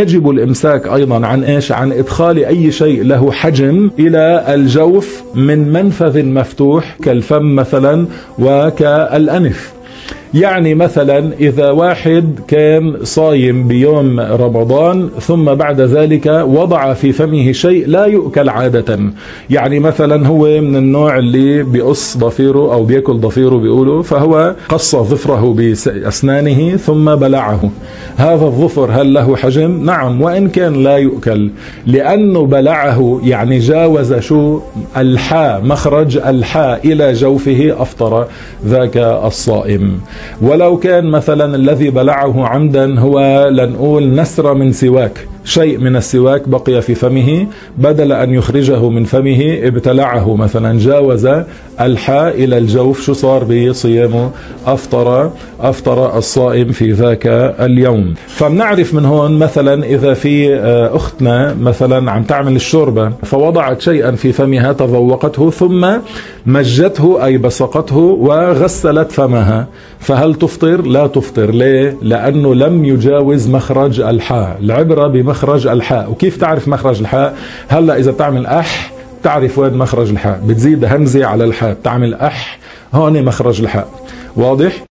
يجب الإمساك أيضا عن إيش؟ عن إدخال أي شيء له حجم إلى الجوف من منفذ مفتوح كالفم مثلا وكالأنف. يعني مثلا إذا واحد كان صايم بيوم رمضان ثم بعد ذلك وضع في فمه شيء لا يؤكل عادة. يعني مثلا هو من النوع اللي بيقص ضفيره أو بيأكل ضفيره بيقولوا فهو قص ظفره بأسنانه ثم بلعه. هذا الظفر هل له حجم؟ نعم وإن كان لا يؤكل. لأنه بلعه يعني جاوز شو؟ الحاء مخرج الحاء إلى جوفه أفطر ذاك الصائم. ولو كان مثلا الذي بلعه عمدا هو لنقول نسر من سواك. شيء من السواك بقي في فمه بدل أن يخرجه من فمه ابتلعه مثلا. جاوز الحاء إلى الجوف. شو صار بصيامه أفطر أفطر الصائم في ذاك اليوم. فبنعرف من هون مثلا إذا في أختنا مثلا عم تعمل الشوربة فوضعت شيئا في فمها تذوقته ثم مجته أي بصقته وغسلت فمها. فهل تفطر؟ لا تفطر. ليه؟ لأنه لم يجاوز مخرج ألحاء. العبرة بمخرج مخرج الحاء. وكيف تعرف مخرج الحاء؟ هلا إذا بتعمل أح تعرف وين مخرج الحاء. بتزيد همزة على الحاء. بتعمل أح هون مخرج الحاء. واضح؟